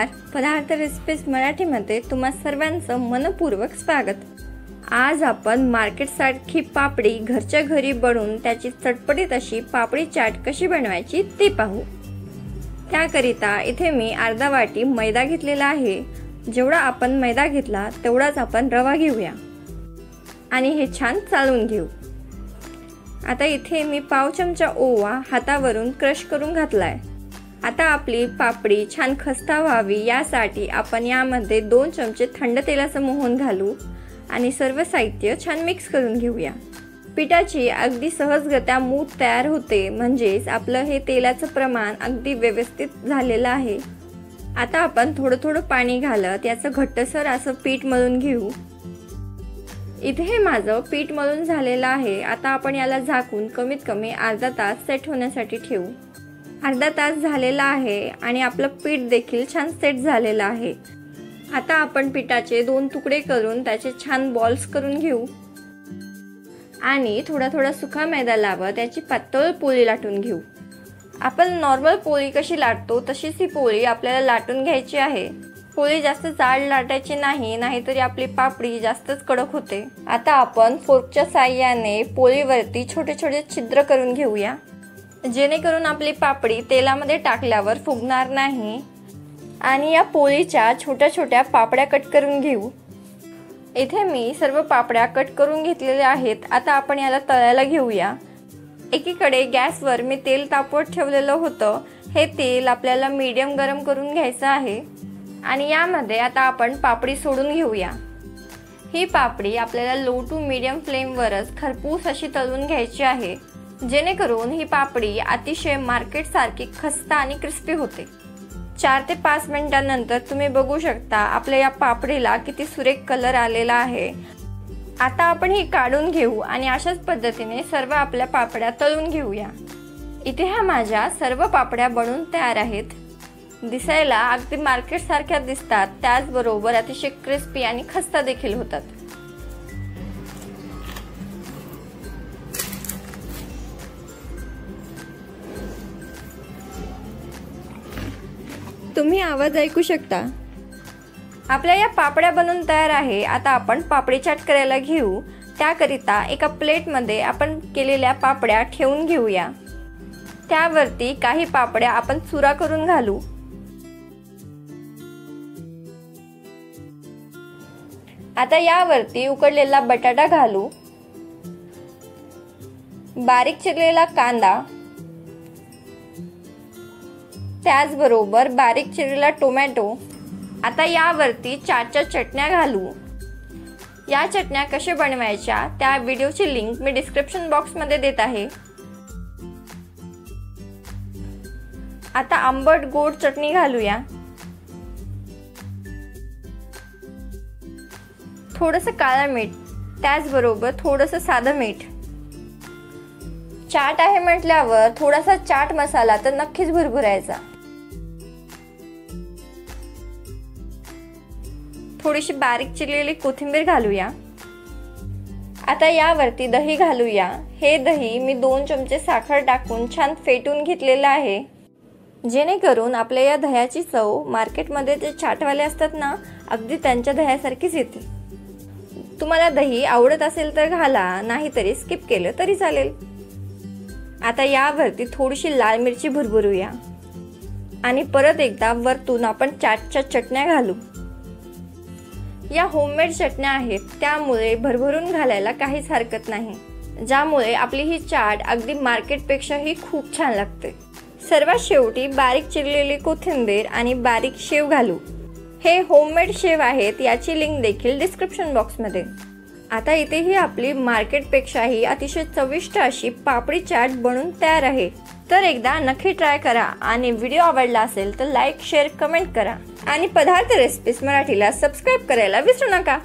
नमस्कार. पदार्थ रेसिपीज मराठीमध्ये तुम्हा सर्वांचं मनपूर्वक स्वागत. आज आपण मार्केटसारखी पापडी घरच्या घरी बनवून त्याची चटपटीत अशी पापडी चाट कशी बनवायची ते पाहू. त्याकरिता इथे मी अर्धा वाटी मैदा घेतलेला आहे. जेवढा आपण मैदा घेतला तेवढाच आपण रवा घेऊया. आणि हे छान चालवून घेऊ. आता इथे मी पाव चमचा ओवा हातावरून क्रश करून घातला आहे आता आपली पापडी छान खस्ता व्हावी यासाठी आपण यामध्ये दोन चमचे थंड तेलाचं मोहन घालू आणि सर्व साहित्य छान मिक्स करून घेऊया. पिठाची अगदी सहजगत्या मूठ तयार होते म्हणजेच आपलं हे तेलाचं प्रमाण अगदी व्यवस्थित झालेलं आहे. आता आपण थोडं थोडं पाणी घालत याचं घट्टसर असं पीठ मळून घेऊ. इथे हे माझं पीठ मळून झालेलं आहे. आता आपण याला झाकून कमीत कमी अर्धा तास सेट होण्यासाठी ठेवू. अर्धा तास झालेला आहे आणि आपलं पीठ देखील छान सेट झालेलं आहे. आता आपण पिठाचे दोन तुकडे करून त्याचे छान बॉल्स करून घेऊ. आणि थोडा थोडा सुका मैदा लावत त्याची पातळ पोळी लाटून घेऊ. आपण नॉर्मल पोळी कशी लाटतो तशीच ही पोळी आपल्याला लाटून घ्यायची आहे. पोळी जास्त जाड लाटायची नाही नाहीतरी आपली पापडी जास्तच कडक होते. आता आपण फोर्कच्या साह्याने पोळीवरती छोटे छोटे छिद्र करून घेऊया. जेणेकरून आपली पापडी तेलामध्ये टाकल्यावर फुगणार नाही. आणि या पोळीच्या छोट्या छोट्या पापड्या कट करून घेऊ. इथे मी सर्व पापड्या कट करून घेतलेल्या आहेत. आता आपण याला तळायला घेऊया. एकीकडे गॅसवर मी तेल तापवत ठेवलेलं होतं. हे तेल आपल्याला मीडियम गरम करून घ्यायचं आहे. आणि यामध्ये आता आपण पापडी सोडून घेऊया. ही पापडी आपल्याला लो टू मीडियम फ्लेमवरच खरपूस अशी तळून घ्यायची आहे. जेणेकरून ही पापडी अतिशय मार्केटसारखी खस्ता आणि क्रिस्पी होते. चार ते पाच मिनिटांनंतर तुम्ही बघू शकता आपल्या या पापडीला किती सुरेख कलर आलेला आहे. आता आपण ही काढून घेऊ आणि अशाच पद्धतीने सर्व आपल्या पापड्या तळून घेऊया. इथे ह्या माझ्या सर्व पापड्या बनून तयार आहेत. दिसायला अगदी मार्केट सारख्या दिसतात त्याचबरोबर अतिशय क्रिस्पी आणि खस्ता देखील होतात. तुम्ही आवाज ऐकू शकता. आपल्या या पापड्या बनून तयार आहे. आता आपण पापडी चाट करायला घेऊ. त्याकरिता एका प्लेटमध्ये आपण केलेल्या पापड्या ठेवून घेऊया. त्यावरती काही पापड्या आपण चुरा करून घालू. आता यावरती उकडलेला बटाटा घालू. बारीक चिरलेला कांदा. त्याचबरोबर बारीक चिरलेला टोमॅटो. आता यावरती चारच्या चटण्या घालू. या चटण्या कशा बनवायच्या त्या व्हिडिओची लिंक मी डिस्क्रिप्शन बॉक्समध्ये देत आहे. आता आंबट गोड चटणी घालूया. थोडस काळं मीठ त्याचबरोबर थोडस साधं मीठ. चाट आहे म्हटल्यावर थोडासा चाट मसाला तर नक्कीच भरभुरायचा. थोडीशी बारीक चिरलेली कोथिंबीर घालूया. आता यावरती दही घालूया. हे दही मी दोन चमचे साखर टाकून छान फेटून घेतलेलं आहे. जेणेकरून आपल्या या दह्याची चव मार्केटमध्ये जे चाटवाले असतात ना अगदी त्यांच्या दह्यासारखीच येते. तुम्हाला दही आवडत असेल तर घाला नाहीतरी स्किप केलं तरी चालेल. आता यावरती थोडीशी लाल मिरची भुरभुरूया. आणि परत एकदा वरतून आपण चाटच्या चटण्या घालू. या होममेड चटण्या आहेत त्यामुळे भरभरून घालायला काहीच हरकत नाही. ज्यामुळे आपली ही चाट अगदी मार्केटपेक्षाही खूप छान लागते. सर्वात शेवटी बारीक चिरलेली कोथिंबीर आणि बारीक शेव घालू. हे होममेड शेव आहेत याची लिंक देखील डिस्क्रिप्शन बॉक्समध्ये आता इथेही आपली मार्केटपेक्षाही अतिशय चविष्ट अशी पापडी चाट बनून तयार आहे. तर एकदा नक्की ट्राय करा आणि व्हिडिओ आवडला असेल तर लाईक शेअर कमेंट करा. आणि पदार्थ रेसिपीज मराठीला सबस्क्राईब करायला विसरू नका.